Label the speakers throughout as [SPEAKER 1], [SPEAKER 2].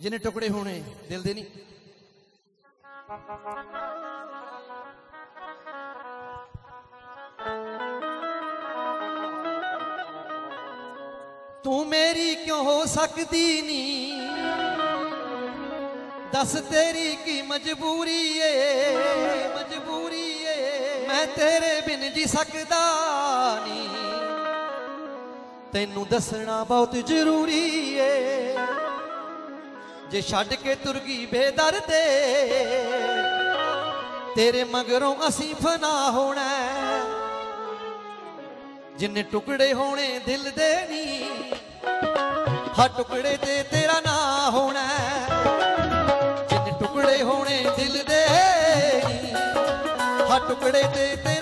[SPEAKER 1] ਜਿੰਨੇ ਟੁਕੜੇ ਹੋਣੇ, ਦਿਲ ਦੇ ਨਹੀਂ। ਤੂੰ ਮੇਰੀ ਕਿਉਂ ਹੋ ਸਕਦੀ ਨਹੀਂ? ਦੱਸ ਤੇਰੀ ਕੀ ਮਜਬੂਰੀ ਏ? ਮਜਬੂਰੀ ਏ। ਮੈਂ ਤੇਰੇ ਬਿਨ ਜੀ ਸਕਦਾ ਨਹੀਂ। ਤੈਨੂੰ ਦੱਸਣਾ ਬਹੁਤ ਜ਼ਰੂਰੀ ਏ। ਜੇ ਛੱਡ ਕੇ ਤੁਰ ਗਈ ਬੇਦਰਦੇ ਤੇਰੇ ਮਗਰੋਂ ਅਸੀਂ ਫਨਾ ਹੋਣਾ। ਜਿੰਨੇ ਟੁਕੜੇ ਹੋਣੇ ਦਿਲ ਦੇ ਨਹੀਂ ਹਰ ਟੁਕੜੇ ਤੇ ਤੇਰਾ ਨਾਂ ਹੋਣਾ। ਜਿੰਨੇ ਟੁਕੜੇ ਹੋਣੇ ਦਿਲ ਦੇ ਨਹੀਂ ਹਰ ਟੁਕੜੇ ਤੇ ਤੇਰਾ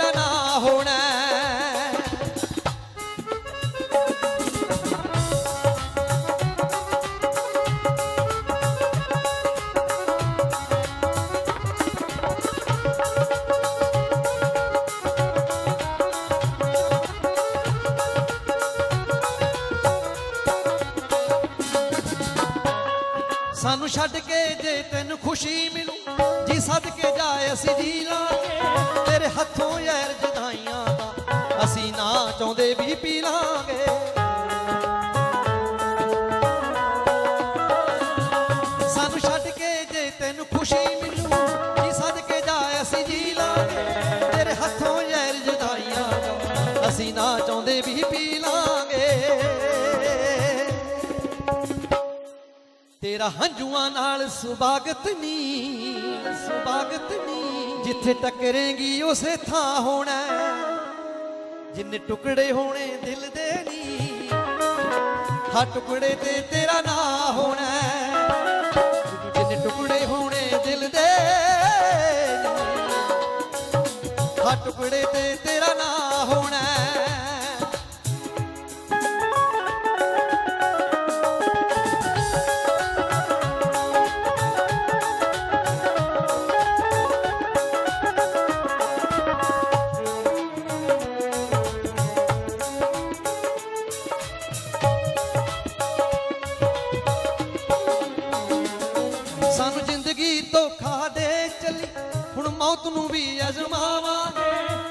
[SPEAKER 1] ਸਾਨੂੰ ਛੱਡ ਕੇ ਜੇ ਤੈਨੂੰ ਖੁਸ਼ੀ ਮਿਲੂ, ਜੀ ਸਦਕੇ ਜਾਏ ਅਸੀਂ ਜੀ ਲਾਂਗੇ ਤੇਰੇ ਹੱਥੋਂ ਯਾਰ ਜਦਾਈਆਂ ਦਾ ਅਸੀਂ ਨਾ ਚਾਹੁੰਦੇ ਵੀ ਪੀ ਲਾਂਗੇ। ਸਾਨੂੰ ਛੱਡ ਕੇ ਜੇ ਤੈਨੂੰ ਖੁਸ਼ੀ ਮਿਲੂ, ਜੀ ਸਦਕੇ ਜਾਏ ਅਸੀਂ ਜੀ ਲਾਂਗੇ ਤੇਰੇ ਹੱਥੋਂ ਯਾਰ ਜਦਾਈਆਂ ਦਾ ਅਸੀਂ ਨਾ ਚਾਹੁੰਦੇ ਵੀ ਪੀ ਲਾਂਗੇ। ਤੇਰਾ ਹੰਝੂਆਂ ਨਾਲ ਸੁਭਾਗਤ ਨੀ ਸੁਭਾਗਤ ਨੀ। ਜਿੱਥੇ ਟੱਕਰੇਗੀ ਉਸੇ ਥਾਂ ਹੋਣਾ ਜਿੰਨੇ ਟੁਕੜੇ ਹੋਣੇ ਦਿਲ ਦੇ ਨੀ। ਹਰ ਟੁਕੜੇ ਤੇ ਤੇਰਾ ਨਾਂ ਹੋਣਾ ਜਿੰਨੇ ਟੁਕੜੇ ਹੋਣੇ ਦਿਲ ਦੇ ਨਹੀਂ ਹਰ ਟੁਕੜੇ ਤੇ ਤੇਰਾ ਮੌਤ ਨੂੰ ਵੀ ਅਜ਼ਮਾਵਾਂਗੇ।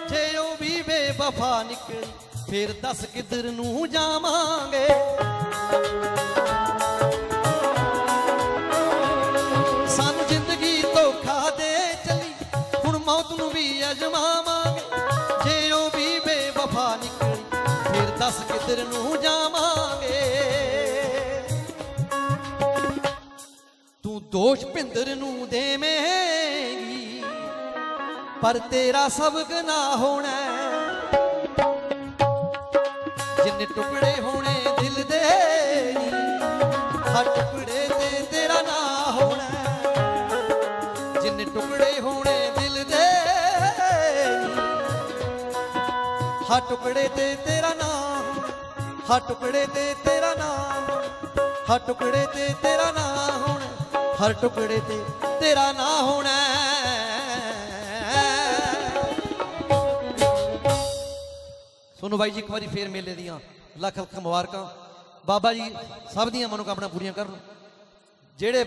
[SPEAKER 1] ਜੇ ਉਹ ਵੀ ਬੇਵਫਾ ਨਿਕਲੀ, ਫਿਰ ਦੱਸ ਕਿੱਧਰ ਨੂੰ ਜਾਵਾਂਗੇ? ਸਾਨੂੰ ਜ਼ਿੰਦਗੀ ਧੋਖਾ ਦੇ ਚਲੀ, ਹੁਣ ਮੌਤ ਨੂੰ ਵੀ ਅਜ਼ਮਾਵਾਂਗੇ। ਜੇ ਉਹ ਵੀ ਬੇਵਫਾ ਨਿਕਲੀ, ਫਿਰ ਦੱਸ ਕਿੱਧਰ ਨੂੰ ਜਾਵਾਂਗੇ? ਤੂੰ ਦੋਸ਼ ਭਿੰਦਰ ਨੂੰ ਦੇਵੇਂਗੀ ਪਰ ਤੇਰਾ ਸਬਕ ਗੁਨਾਹ ਹੋਣਾ। ਜਿੰਨੇ ਟੁਕੜੇ ਹੋਣੇ ਦਿਲ ਦੇ ਨੀ, ਹਰ ਟੁਕੜੇ ਤੇ ਤੇਰਾ ਨਾਂ ਹੋਣਾ। ਜਿੰਨੇ ਟੁਕੜੇ ਹੋਣੇ ਦਿਲ ਦੇ ਨੀ, ਹਰ ਟੁਕੜੇ ਤੇ ਤੇਰਾ ਨਾਂ ਹੋਣਾ। ਹਰ ਟੁਕੜੇ ਤੇ ਤੇਰਾ ਨਾਂ ਹੋਣਾ। ਹਰ ਟੁਕੜੇ ਤੇ ਤੇਰਾ ਨਾਂ ਹੋਣਾ। ਹਰ ਟੁਕੜੇ ਤੇ ਤੇਰਾ ਨਾਂ ਹੋਣਾ। ਸੋਨੂੰ ਬਾਈ ਜੀ ਇੱਕ ਵਾਰੀ ਫੇਰ ਮੇਲੇ ਦੀਆਂ ਲੱਖ ਲੱਖ ਮੁਬਾਰਕਾਂ। ਬਾਬਾ ਜੀ, ਸਭ ਦੀਆਂ ਮਨੋਕਾਮਨਾ ਪੂਰੀਆਂ ਕਰਨ। ਜਿਹੜੇ